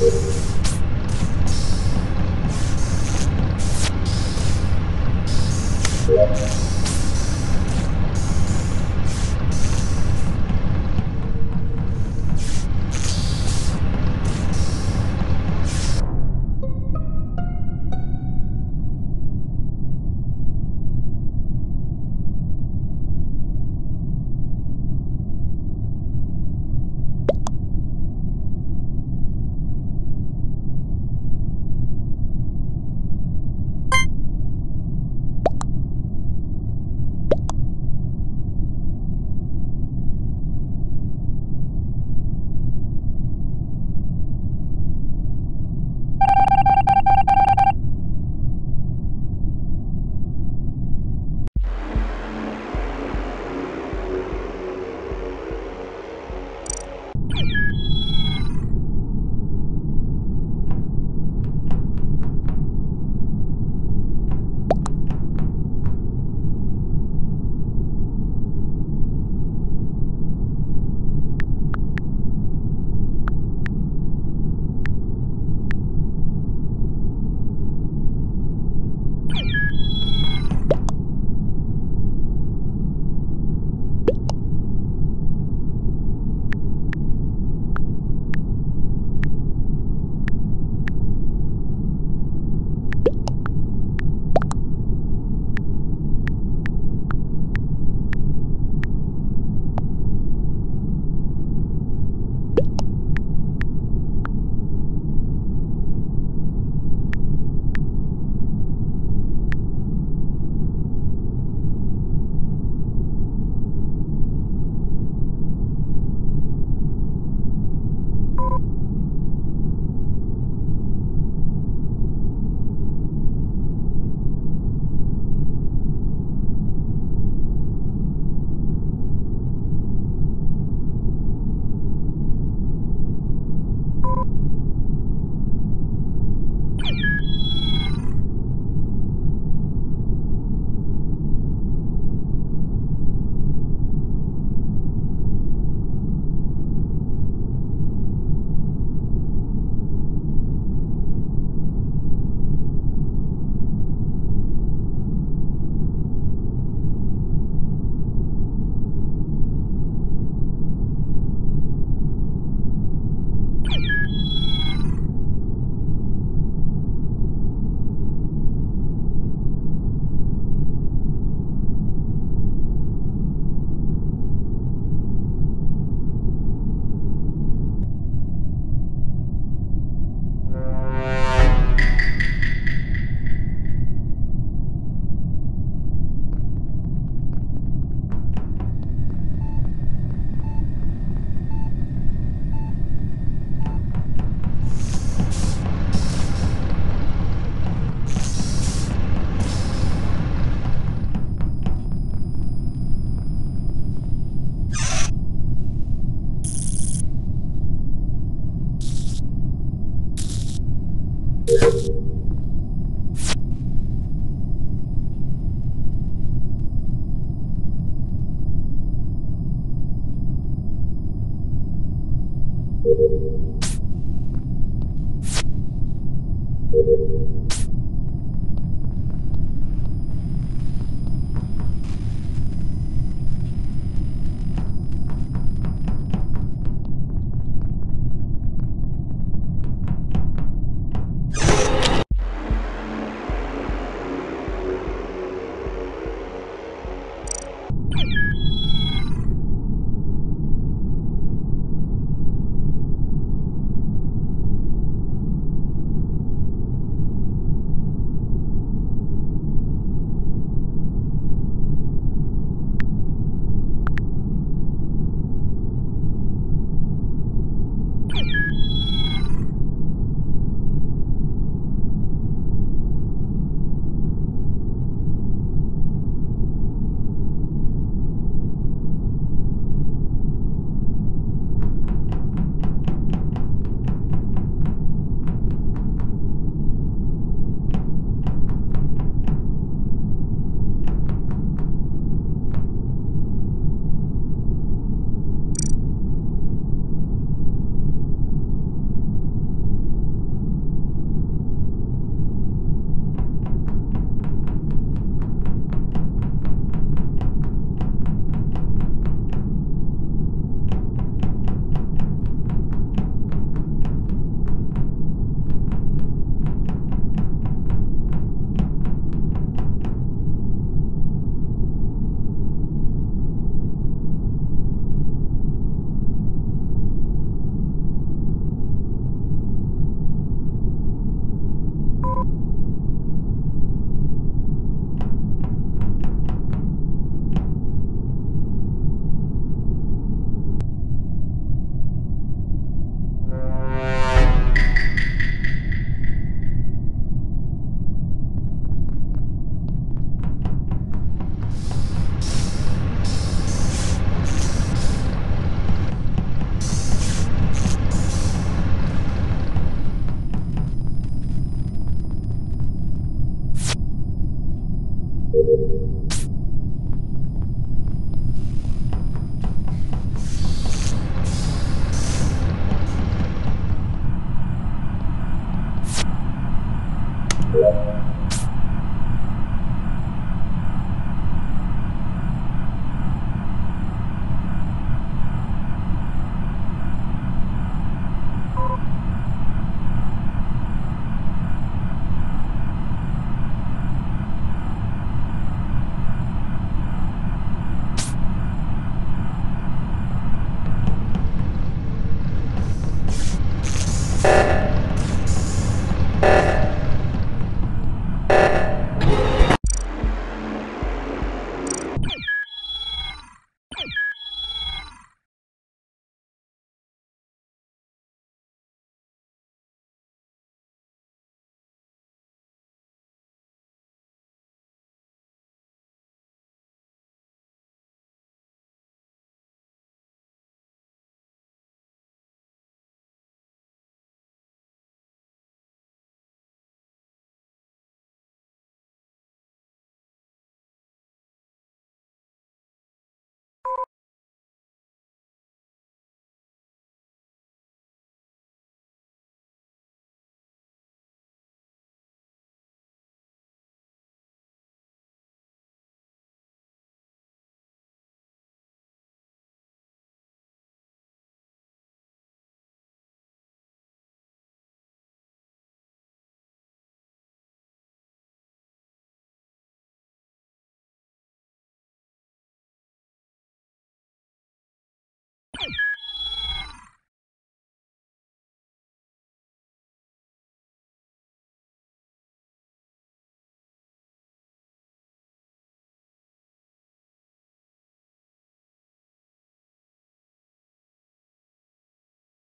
Thank you. You